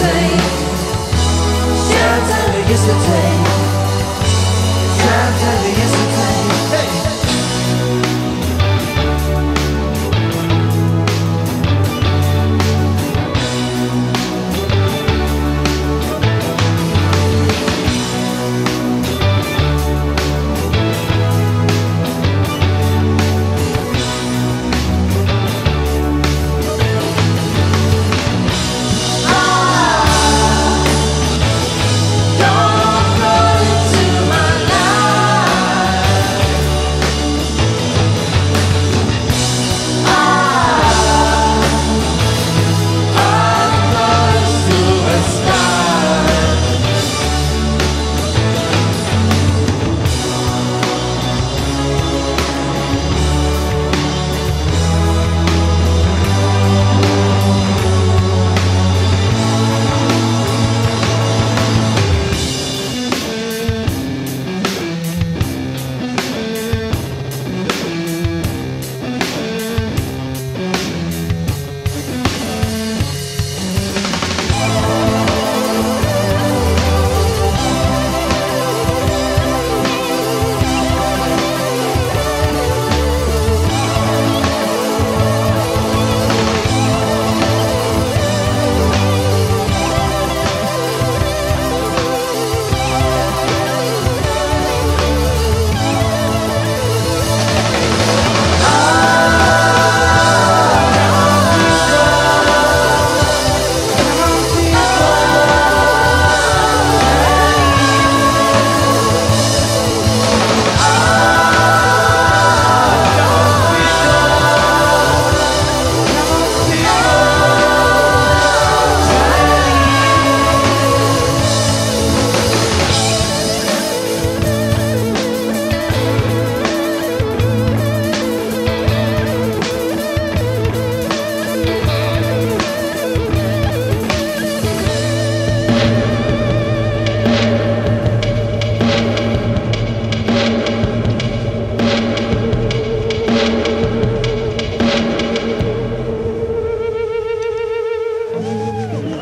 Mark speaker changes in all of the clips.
Speaker 1: yesterday. Shout out yesterday.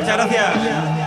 Speaker 2: Muchas gracias.